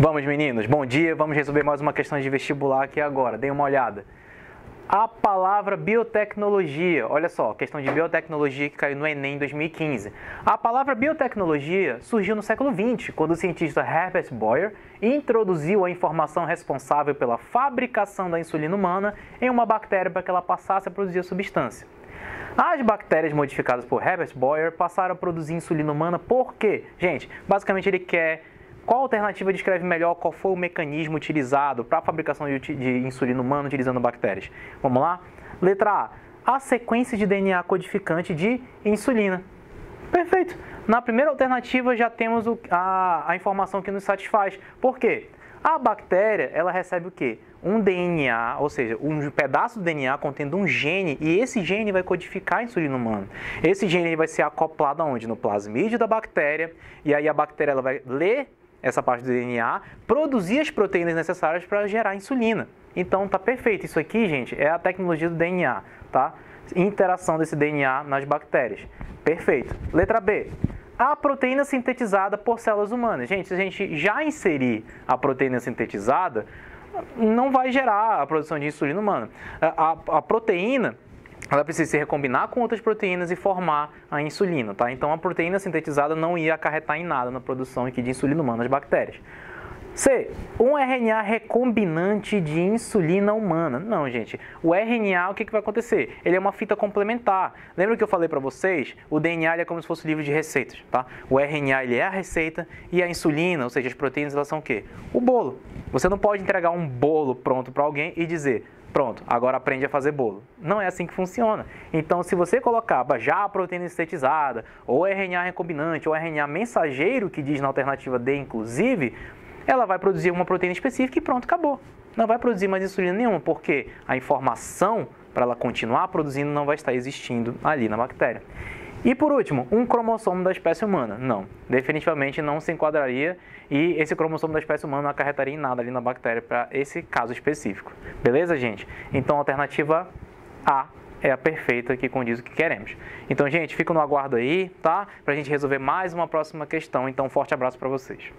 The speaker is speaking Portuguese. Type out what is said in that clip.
Vamos, meninos, bom dia. Vamos resolver mais uma questão de vestibular aqui agora. Dê uma olhada. A palavra biotecnologia, olha só, questão de biotecnologia que caiu no Enem em 2015. A palavra biotecnologia surgiu no século XX, quando o cientista Herbert Boyer introduziu a informação responsável pela fabricação da insulina humana em uma bactéria para que ela passasse a produzir a substância. As bactérias modificadas por Herbert Boyer passaram a produzir insulina humana por quê? Gente, basicamente ele quer qual alternativa descreve melhor qual foi o mecanismo utilizado para a fabricação de, insulina humana utilizando bactérias? Vamos lá? Letra A. A sequência de DNA codificante de insulina. Perfeito. Na primeira alternativa já temos a, a informação que nos satisfaz. Por quê? A bactéria, ela recebe o quê? Um DNA, ou seja, um pedaço do DNA contendo um gene, e esse gene vai codificar a insulina humana. Esse gene vai ser acoplado aonde? No plasmídio da bactéria, e aí a bactéria ela vai ler essa parte do DNA, produzir as proteínas necessárias para gerar insulina. Então tá perfeito. Isso aqui, gente, é a tecnologia do DNA, tá? Interação desse DNA nas bactérias. Perfeito. Letra B. A proteína sintetizada por células humanas. Gente, se a gente já inserir a proteína sintetizada, não vai gerar a produção de insulina humana. A, a, a proteína ela precisa se recombinar com outras proteínas e formar a insulina, tá? Então a proteína sintetizada não ia acarretar em nada na produção aqui de insulina humana nas bactérias. C. Um RNA recombinante de insulina humana. Não, gente. O RNA, o que, que vai acontecer? Ele é uma fita complementar. Lembra que eu falei para vocês? O DNA é como se fosse um livro de receitas, tá? O RNA ele é a receita e a insulina, ou seja, as proteínas, elas são o quê? O bolo. Você não pode entregar um bolo pronto para alguém e dizer Pronto, agora aprende a fazer bolo. Não é assim que funciona. Então, se você colocava já a proteína sintetizada, ou RNA recombinante, ou RNA mensageiro, que diz na alternativa D, inclusive, ela vai produzir uma proteína específica e pronto, acabou. Não vai produzir mais insulina nenhuma, porque a informação para ela continuar produzindo não vai estar existindo ali na bactéria. E por último, um cromossomo da espécie humana. Não, definitivamente não se enquadraria e esse cromossomo da espécie humana não acarretaria em nada ali na bactéria para esse caso específico. Beleza, gente? Então a alternativa A é a perfeita que condiz o que queremos. Então, gente, fica no aguardo aí, tá? Para a gente resolver mais uma próxima questão. Então, um forte abraço para vocês.